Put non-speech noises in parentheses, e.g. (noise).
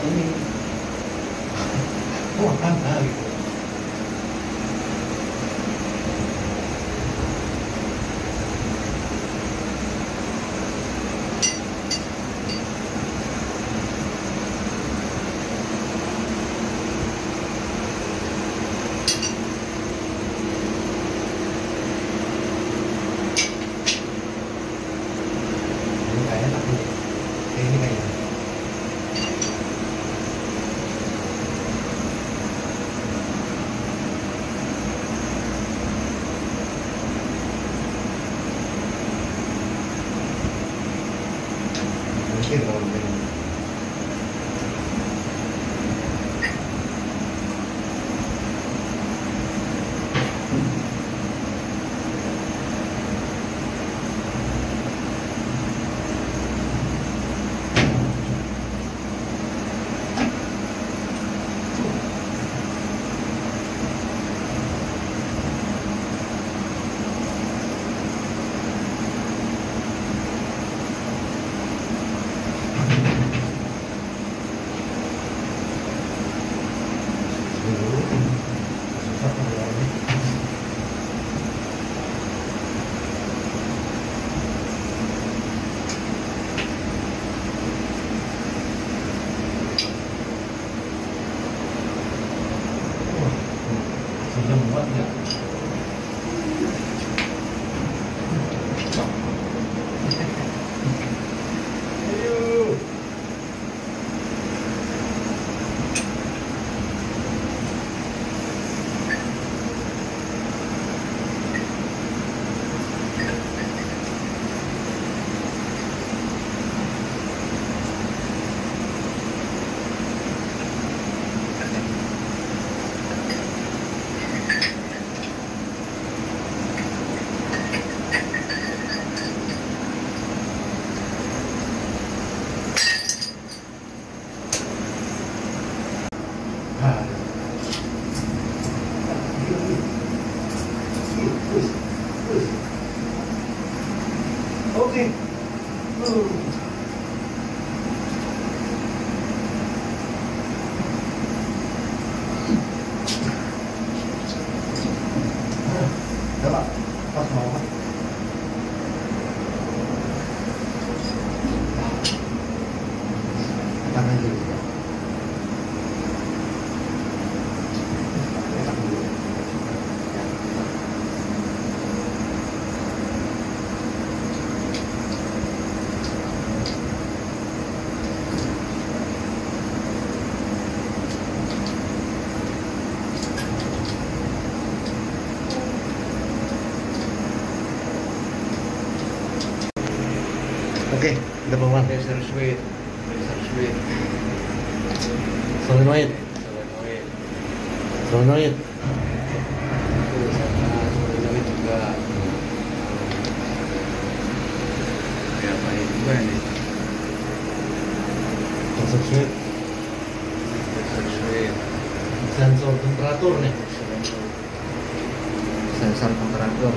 ini. (laughs) Oh, Wah, kan, gitu. izquierda, yang. tốt gì ừ. Các bạn, bắt máu Đang ngay Oke, udah pelan. Laser sweet, laser sweet, Solenoid, solenoid. solenoid. Solenoid juga. Apa ini juga ini? Laser sweet, Laser sweet. sensor temperatur nih. Sensor temperatur.